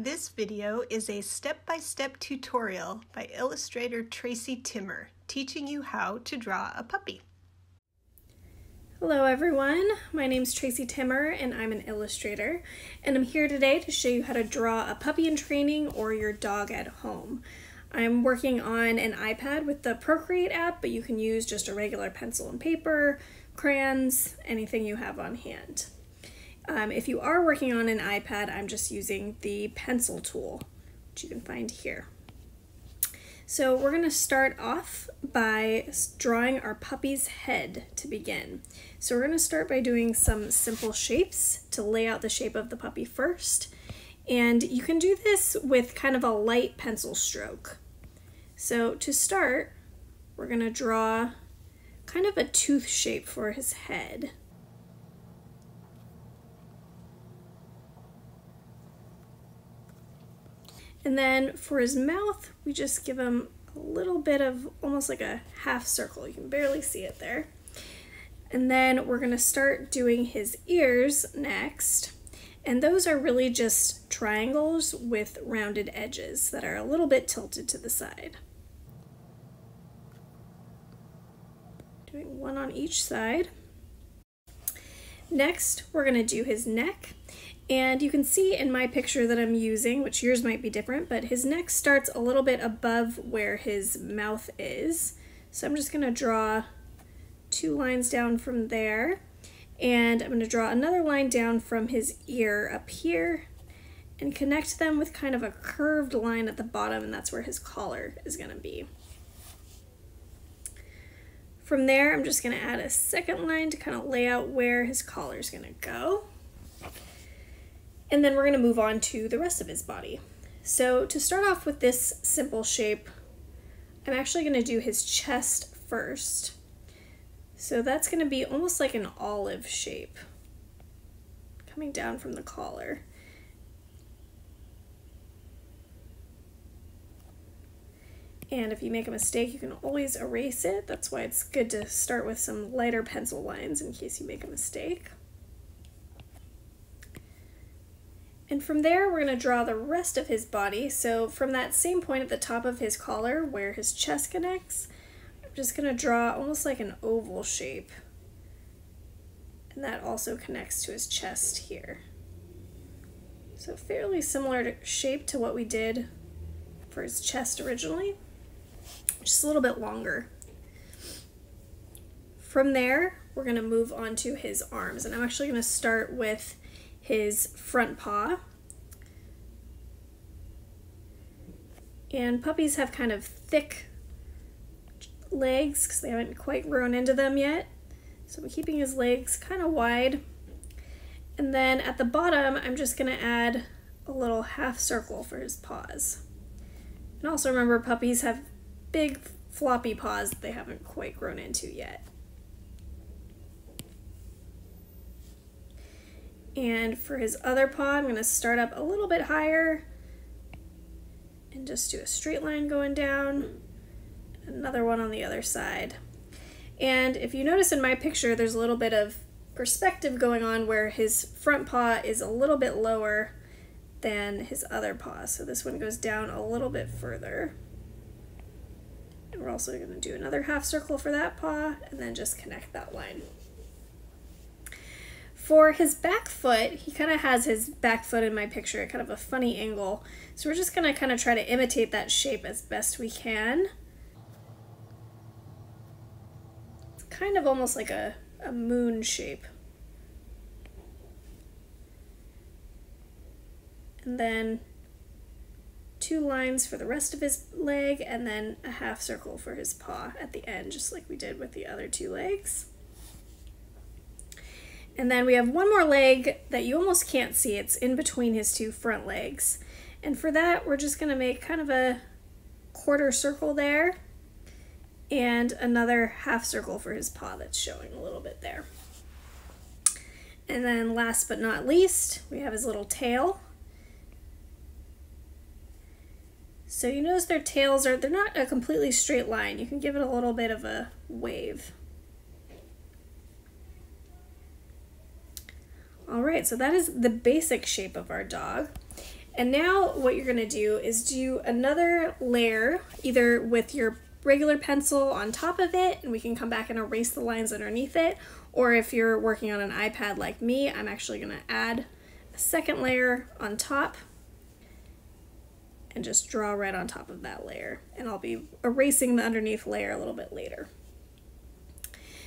This video is a step-by-step -step tutorial by illustrator Tracie Timmer, teaching you how to draw a puppy. Hello everyone, my name is Tracie Timmer and I'm an illustrator and I'm here today to show you how to draw a puppy in training or your dog at home. I'm working on an iPad with the Procreate app, but you can use just a regular pencil and paper, crayons, anything you have on hand. Um, if you are working on an iPad, I'm just using the pencil tool, which you can find here. So we're going to start off by drawing our puppy's head to begin. So we're going to start by doing some simple shapes to lay out the shape of the puppy first. And you can do this with kind of a light pencil stroke. So to start, we're going to draw kind of a tooth shape for his head. And then for his mouth, we just give him a little bit of almost like a half circle. You can barely see it there. And then we're gonna start doing his ears next. And those are really just triangles with rounded edges that are a little bit tilted to the side. Doing one on each side. Next, we're gonna do his neck. And you can see in my picture that I'm using, which yours might be different, but his neck starts a little bit above where his mouth is. So I'm just gonna draw two lines down from there. And I'm gonna draw another line down from his ear up here and connect them with kind of a curved line at the bottom, and that's where his collar is gonna be. From there, I'm just gonna add a second line to kind of lay out where his collar is gonna go. And then we're gonna move on to the rest of his body. So to start off with this simple shape, I'm actually gonna do his chest first. So that's gonna be almost like an olive shape coming down from the collar. And if you make a mistake, you can always erase it. That's why it's good to start with some lighter pencil lines in case you make a mistake. And from there, we're going to draw the rest of his body. So from that same point at the top of his collar where his chest connects, I'm just going to draw almost like an oval shape. And that also connects to his chest here. So fairly similar to shape to what we did for his chest originally, just a little bit longer. From there, we're going to move on to his arms. And I'm actually going to start with his front paw. And puppies have kind of thick legs because they haven't quite grown into them yet. So I'm keeping his legs kind of wide. And then at the bottom, I'm just going to add a little half circle for his paws. And also remember, puppies have big floppy paws that they haven't quite grown into yet. And for his other paw, I'm going to start up a little bit higher and just do a straight line going down. Another one on the other side. And if you notice in my picture, there's a little bit of perspective going on where his front paw is a little bit lower than his other paw. So this one goes down a little bit further. And we're also going to do another half circle for that paw and then just connect that line. For his back foot, he kind of has his back foot in my picture at kind of a funny angle. So we're just going to kind of try to imitate that shape as best we can. It's kind of almost like a, a moon shape. And then two lines for the rest of his leg and then a half circle for his paw at the end, just like we did with the other two legs. And then we have one more leg that you almost can't see. It's in between his two front legs. And for that, we're just gonna make kind of a quarter circle there and another half circle for his paw that's showing a little bit there. And then last but not least, we have his little tail. So you notice their tails are, they're not a completely straight line. You can give it a little bit of a wave. All right, so that is the basic shape of our dog. And now what you're gonna do is do another layer, either with your regular pencil on top of it, and we can come back and erase the lines underneath it, or if you're working on an iPad like me, I'm actually gonna add a second layer on top and just draw right on top of that layer. And I'll be erasing the underneath layer a little bit later.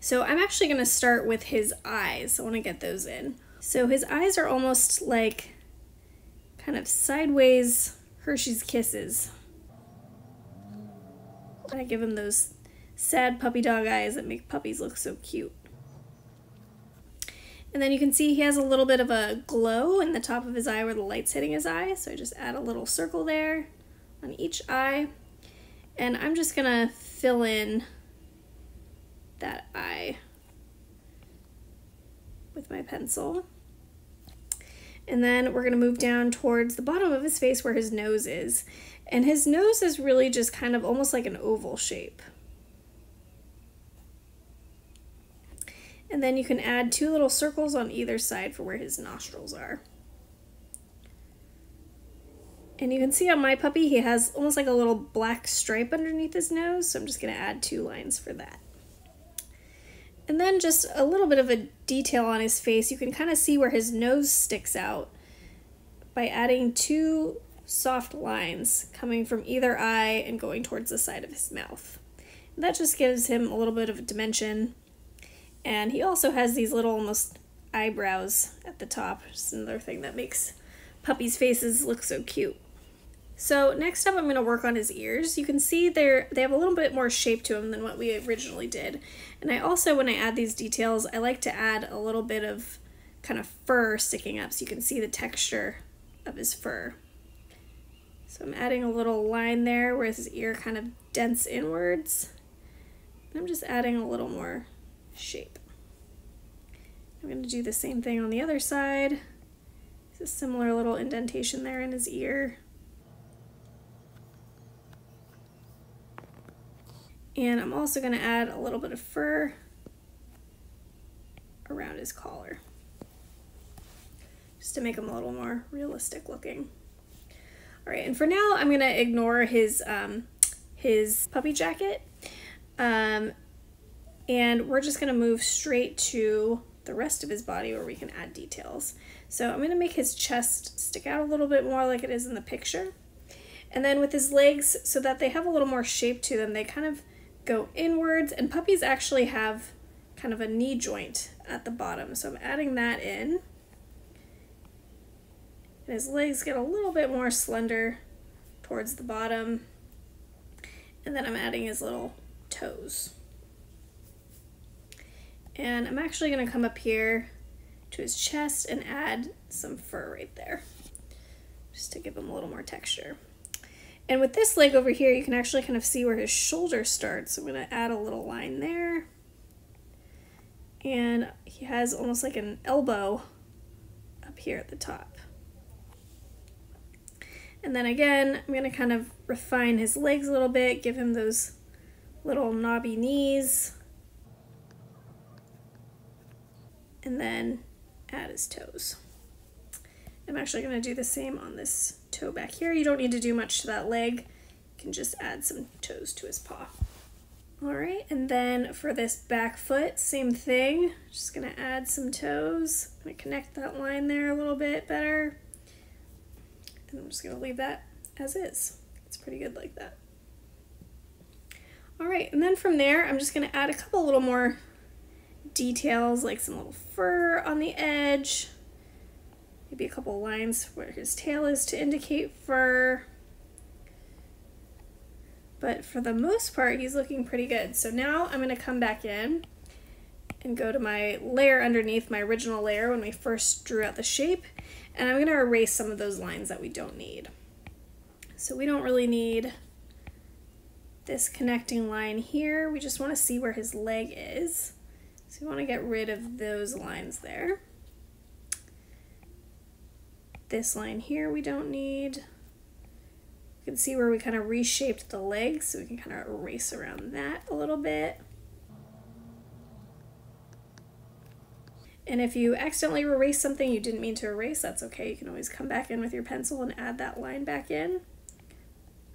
So I'm actually gonna start with his eyes. I wanna get those in. So his eyes are almost like kind of sideways Hershey's Kisses. I give him those sad puppy dog eyes that make puppies look so cute. And then you can see he has a little bit of a glow in the top of his eye where the light's hitting his eye. So I just add a little circle there on each eye. And I'm just gonna fill in that eye with my pencil. And then we're gonna move down towards the bottom of his face where his nose is. And his nose is really just kind of almost like an oval shape. And then you can add two little circles on either side for where his nostrils are. And you can see on my puppy, he has almost like a little black stripe underneath his nose, so I'm just gonna add two lines for that. And then just a little bit of a detail on his face, you can kind of see where his nose sticks out by adding two soft lines coming from either eye and going towards the side of his mouth. And that just gives him a little bit of a dimension and he also has these little almost eyebrows at the top, just another thing that makes puppies' faces look so cute. So next up I'm going to work on his ears. You can see they're, they have a little bit more shape to them than what we originally did. And I also, when I add these details, I like to add a little bit of kind of fur sticking up so you can see the texture of his fur. So I'm adding a little line there where his ear kind of dents inwards. And I'm just adding a little more shape. I'm going to do the same thing on the other side. It's a similar little indentation there in his ear. And I'm also going to add a little bit of fur around his collar just to make him a little more realistic looking. All right, and for now, I'm gonna ignore his um, his puppy jacket. Um, and we're just gonna move straight to the rest of his body where we can add details. So I'm gonna make his chest stick out a little bit more like it is in the picture. And then with his legs, so that they have a little more shape to them, they kind of go inwards and puppies actually have kind of a knee joint at the bottom. So I'm adding that in. And his legs get a little bit more slender towards the bottom. And then I'm adding his little toes. And I'm actually gonna come up here to his chest and add some fur right there, just to give him a little more texture. And with this leg over here, you can actually kind of see where his shoulder starts. So I'm gonna add a little line there. And he has almost like an elbow up here at the top. And then again, I'm gonna kind of refine his legs a little bit, give him those little knobby knees. And then add his toes. I'm actually going to do the same on this toe back here. You don't need to do much to that leg. You can just add some toes to his paw. All right, and then for this back foot, same thing. Just gonna add some toes. I'm gonna connect that line there a little bit better. And I'm just gonna leave that as is. It's pretty good like that. All right, and then from there, I'm just gonna add a couple little more details like some little fur on the edge, maybe a couple lines where his tail is to indicate fur. But for the most part, he's looking pretty good. So now I'm gonna come back in and go to my layer underneath my original layer when we first drew out the shape. And I'm gonna erase some of those lines that we don't need. So we don't really need this connecting line here. We just wanna see where his leg is. So we want to get rid of those lines there. This line here we don't need. You can see where we kind of reshaped the legs, so we can kind of erase around that a little bit. And if you accidentally erase something you didn't mean to erase, that's okay. You can always come back in with your pencil and add that line back in.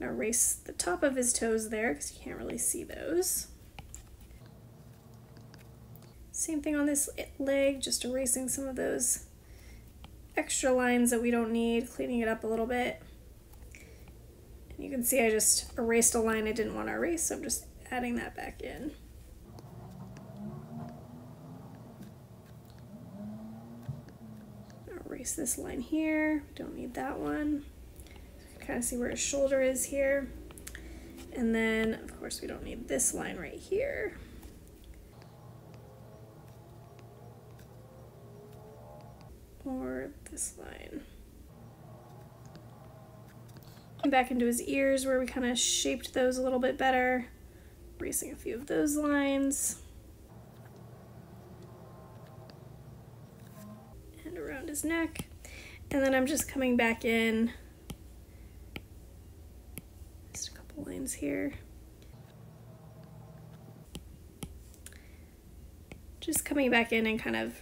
Erase the top of his toes there because you can't really see those. Same thing on this leg, just erasing some of those extra lines that we don't need, cleaning it up a little bit. And you can see I just erased a line I didn't want to erase, so I'm just adding that back in. Erase this line here, don't need that one. Kind of see where his shoulder is here. And then, of course, we don't need this line right here. Or this line. Back into his ears where we kind of shaped those a little bit better. Erasing a few of those lines. And around his neck. And then I'm just coming back in. Just a couple lines here. Just coming back in and kind of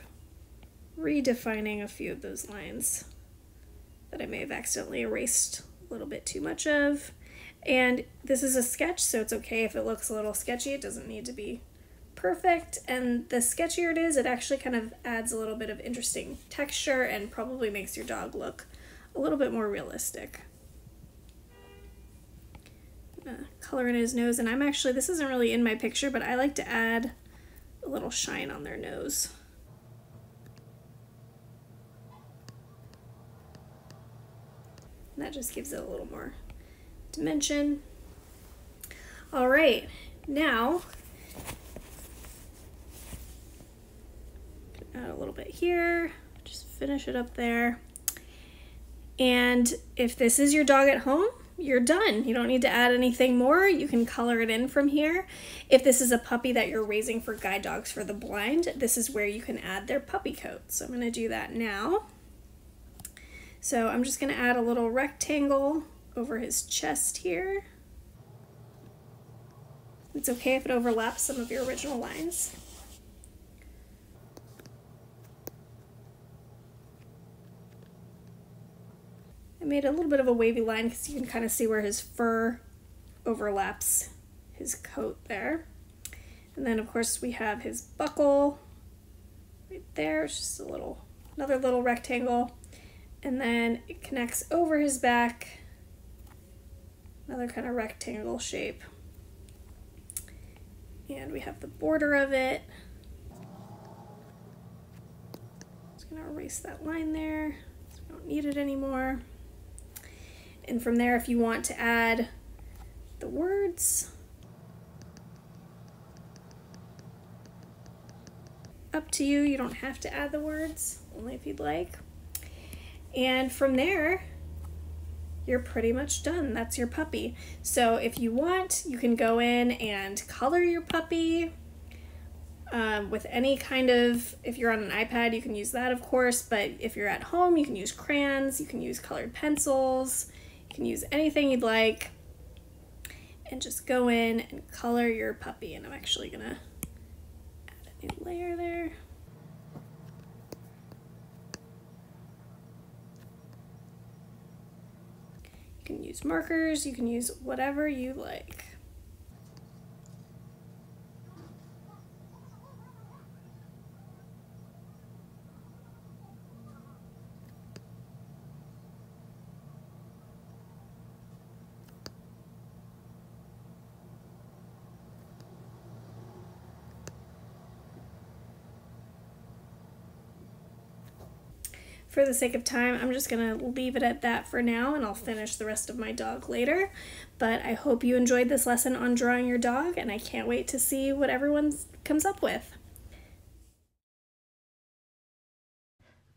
redefining a few of those lines that I may have accidentally erased a little bit too much of. And this is a sketch, so it's okay if it looks a little sketchy. It doesn't need to be perfect. And the sketchier it is, it actually kind of adds a little bit of interesting texture and probably makes your dog look a little bit more realistic. Color in his nose, and I'm actually, this isn't really in my picture, but I like to add a little shine on their nose. And that just gives it a little more dimension. All right, now add a little bit here, just finish it up there. And if this is your dog at home, you're done. You don't need to add anything more. You can color it in from here. If this is a puppy that you're raising for guide dogs for the blind, this is where you can add their puppy coat. So I'm gonna do that now. So I'm just gonna add a little rectangle over his chest here. It's okay if it overlaps some of your original lines. I made a little bit of a wavy line because you can kind of see where his fur overlaps his coat there. And then of course we have his buckle right there. It's just a little, another little rectangle and then it connects over his back. Another kind of rectangle shape. And we have the border of it. Just gonna erase that line there. So we don't need it anymore. And from there if you want to add the words. Up to you. You don't have to add the words only if you'd like and from there, you're pretty much done. That's your puppy. So if you want, you can go in and color your puppy um, with any kind of, if you're on an iPad, you can use that, of course, but if you're at home, you can use crayons, you can use colored pencils, you can use anything you'd like, and just go in and color your puppy. And I'm actually gonna add a new layer there. Can use markers, you can use whatever you like. For the sake of time, I'm just going to leave it at that for now and I'll finish the rest of my dog later. But I hope you enjoyed this lesson on drawing your dog and I can't wait to see what everyone comes up with.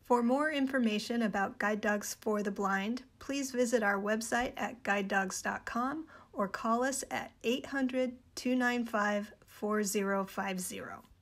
For more information about guide dogs for the blind, please visit our website at guidedogs.com or call us at 800 295 4050.